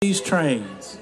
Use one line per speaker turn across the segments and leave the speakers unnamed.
these trains.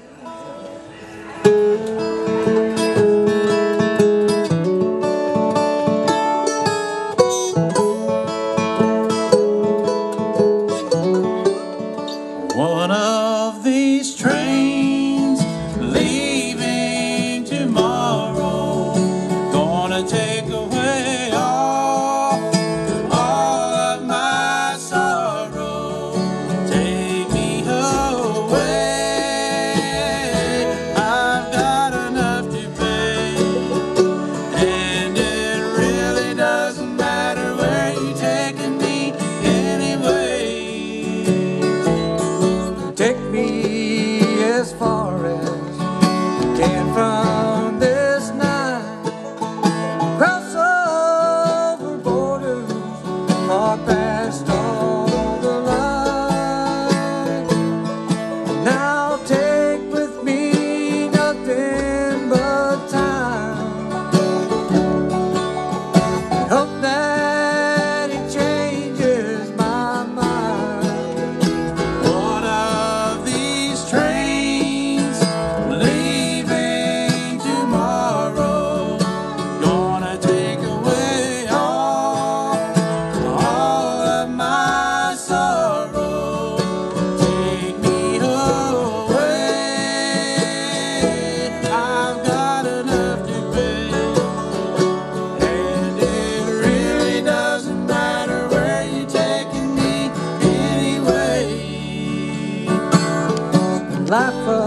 Far life of